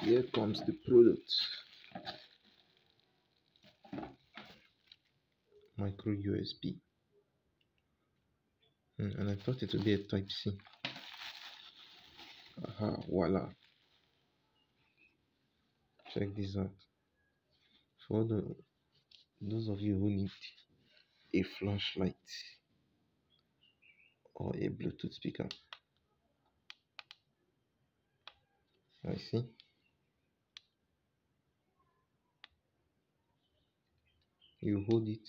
here comes the product. Micro USB mm, and I thought it would be a type C. Aha voila. Check this out. For the those of you who need a flashlight or a Bluetooth speaker. I see you hold it.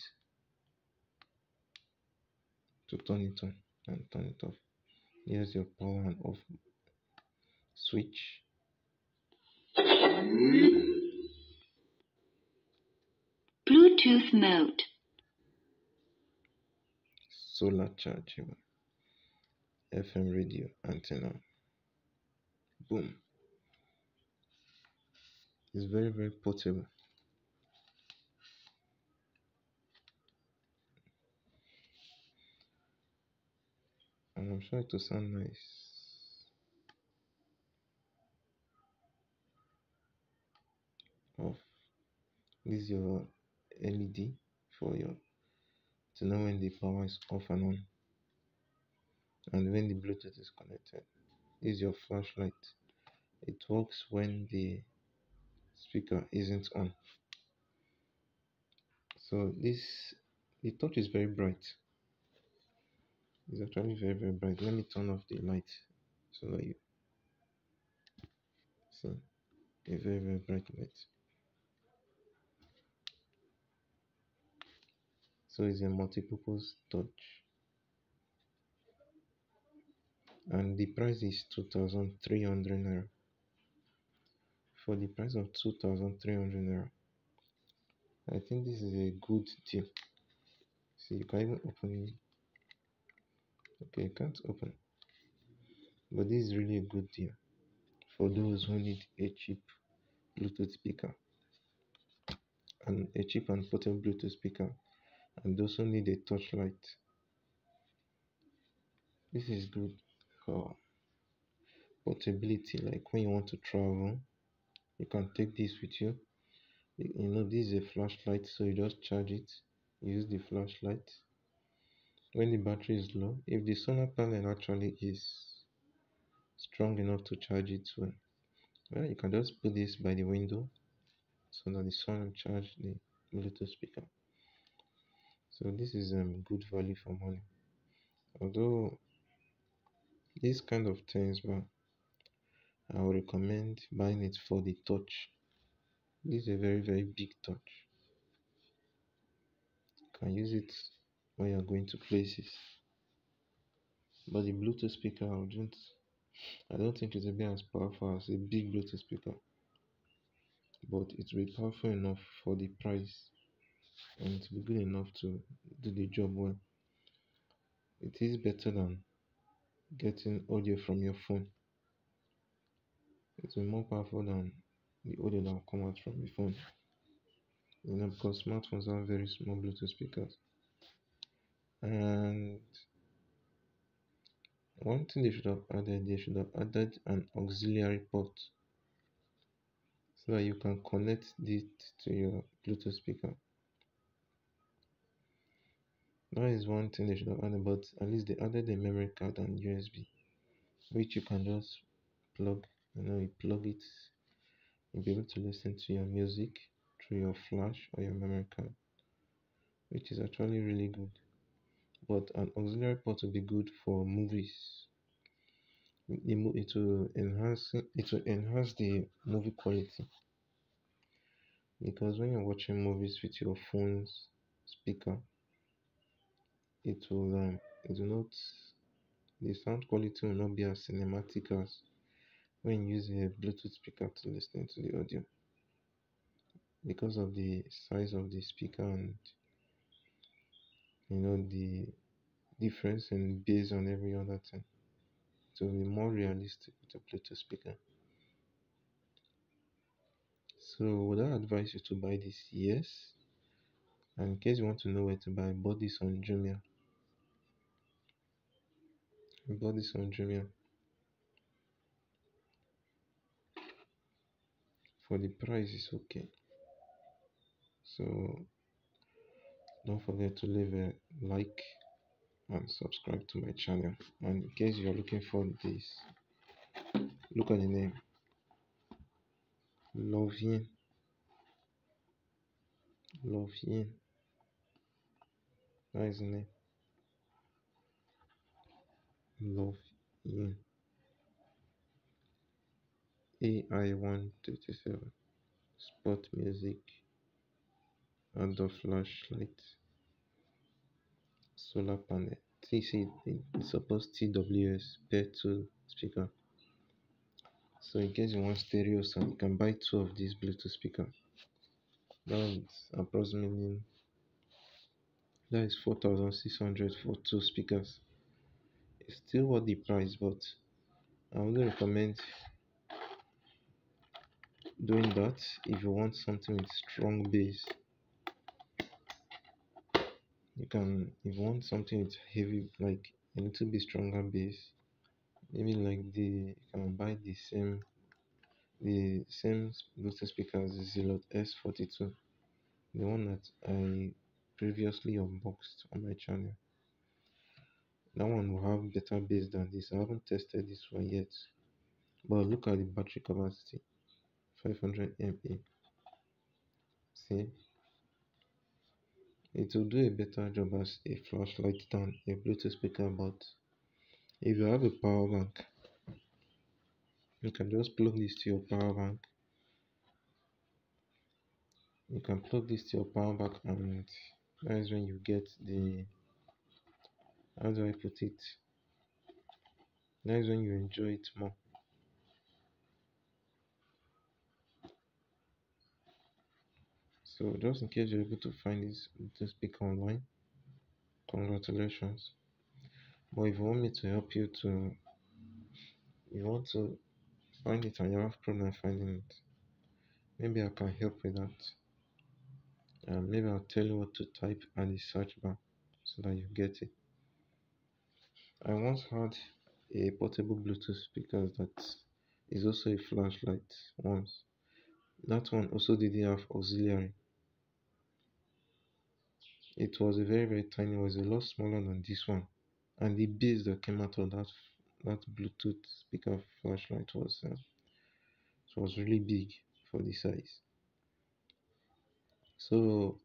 To turn it on and turn it off. Here's your power and off switch. Bluetooth mode. solar chargeable FM radio antenna. Boom. It's very very portable and I'm trying to sound nice. Off this is your LED for your to know when the power is off and on. And when the Bluetooth is connected. This is your flashlight. It works when the speaker isn't on. So this the touch is very bright it's actually very very bright. Let me turn off the light so that you see. A very very bright light. So it's a multi-purpose torch. and the price is 2300 naira. For the price of 2300 naira i think this is a good deal. See you can even open okay can't open but this is really a good deal for those who need a cheap bluetooth speaker and a cheap and portable bluetooth speaker and those who need a torchlight. This is good for portability like when you want to travel you can take this with you, you know this is a flashlight so you just charge it. Use the flashlight when the battery is low if the solar panel actually is strong enough to charge it well well you can just put this by the window so that the sun will charge the bluetooth speaker. So this is um good value for money. Although this kind of things but i would recommend buying it for the touch this is a very very big touch you can use it when you're going to places. But the bluetooth speaker i don't i don't think it will be as powerful as a big bluetooth speaker. But it will be powerful enough for the price and it will be good enough to do the job well. It is better than getting audio from your phone. It will be more powerful than the audio that will come out from the phone. You know because smartphones have very small bluetooth speakers and one thing they should have added they should have added an auxiliary port so that you can connect it to your bluetooth speaker. That is one thing they should have added but at least they added a memory card and usb which you can just plug you know you plug it. You'll be able to listen to your music through your flash or your memory card which is actually really good but an auxiliary port will be good for movies. It will enhance it will enhance the movie quality. Because when you're watching movies with your phone's speaker it will um, it will not the sound quality will not be as cinematic as when using a bluetooth speaker to listen to the audio. Because of the size of the speaker and you know the difference and based on every other thing. Will be more realistic with a bluetooth speaker. So would i advise you to buy this? Yes. And in case you want to know where to buy bought this on jumia. I bought this on jumia. For the price is okay. So don't forget to leave a like and subscribe to my channel. And in case you are looking for this look at the name. Loveyin Loveyin that is the name. Loveyin AI137 sport music outdoor flashlight. Solar panel. TC it supports TWS pair 2 speaker. So in case you want stereo sound you can buy two of these bluetooth speaker. That's approximately that is 4600 for two speakers. It's still worth the price but I would recommend doing that if you want something with strong bass you can if you want something with heavy like a little bit stronger bass maybe like the you can buy the same the same bluetooth speaker as the Zealot S42 the one that I previously unboxed on my channel. That one will have better bass than this. I haven't tested this one yet but look at the battery capacity 500 mAh see it will do a better job as a flashlight than a bluetooth speaker but if you have a power bank you can just plug this to your power bank. You can plug this to your power bank and that is when you get the how do I put it? That is when you enjoy it more so just in case you're able to find this Bluetooth speaker online congratulations. But if you want me to help you to you want to find it and you have problem finding it maybe I can help with that. Maybe I'll tell you what to type at the search bar so that you get it. I once had a portable Bluetooth speaker that is also a flashlight once. That one also didn't have auxiliary it was a very very tiny it was a lot smaller than this one. And the bass that came out of that that bluetooth speaker flashlight was uh, it was really big for the size. So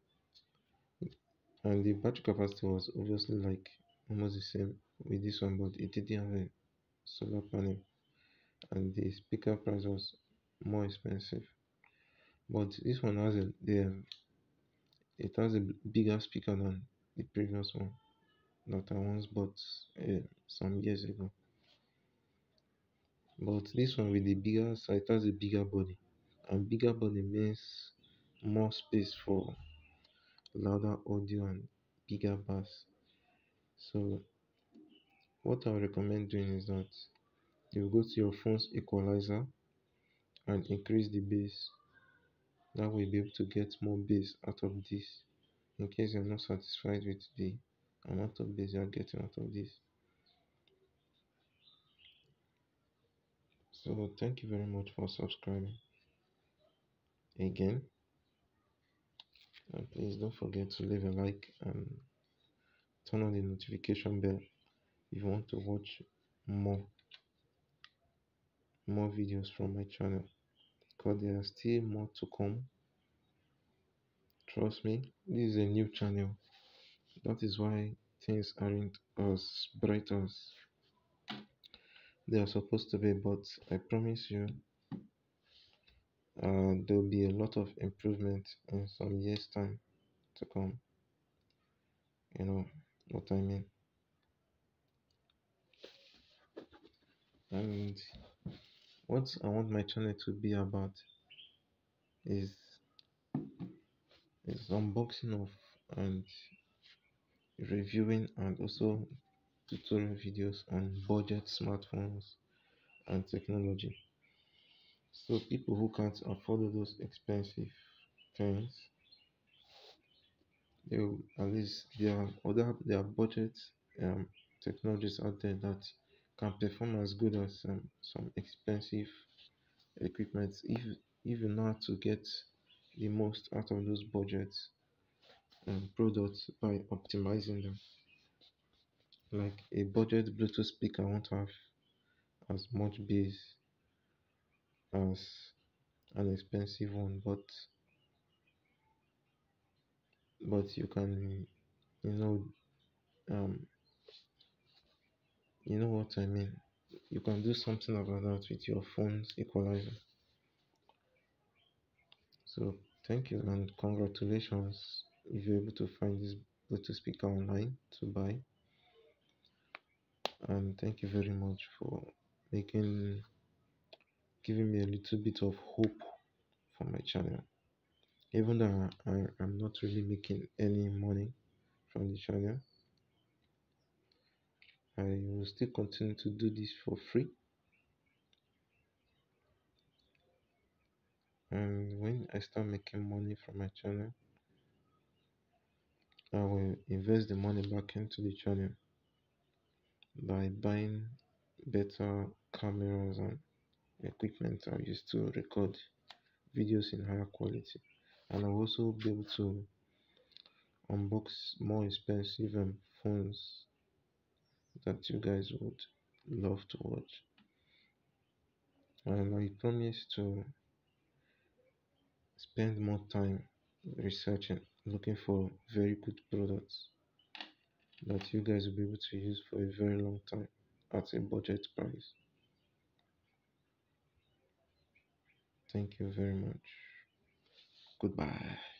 and the battery capacity was obviously like almost the same with this one but it didn't have a solar panel. And the speaker price was more expensive. But this one has a the um, it has a bigger speaker than the previous one that I once bought uh, some years ago. But this one with the bigger size it has a bigger body. And bigger body means more space for louder audio and bigger bass. So what I recommend doing is that you go to your phone's equalizer and increase the bass that way you'll be able to get more bass out of this. In case you're not satisfied with the amount of bass you're getting out of this. So thank you very much for subscribing again. And please don't forget to leave a like and turn on the notification bell if you want to watch more more videos from my channel because there are still more to come. Trust me this is a new channel. That is why things aren't as bright as they are supposed to be but i promise you uh, there will be a lot of improvement in some years time to come. You know what i mean? And what i want my channel to be about is is unboxing of and reviewing and also tutorial videos on budget smartphones and technology. So people who can't afford those expensive things they will, at least there other there are budget um, technologies out there that can perform as good as um, some expensive equipment if if you know to get the most out of those budgets and products by optimizing them. Like a budget Bluetooth speaker won't have as much bass as an expensive one, but but you can you know um you know what I mean. You can do something about that with your phone's equalizer. So thank you and congratulations if you're able to find this Bluetooth speaker online to buy. And thank you very much for making giving me a little bit of hope for my channel. Even though I, I, I'm not really making any money from the channel, I will still continue to do this for free. And when I start making money from my channel, I will invest the money back into the channel by buying better cameras and equipment I use to record videos in higher quality. And I'll also be able to unbox more expensive um, phones that you guys would love to watch. And I promise to spend more time researching, looking for very good products that you guys will be able to use for a very long time at a budget price. Thank you very much. Goodbye.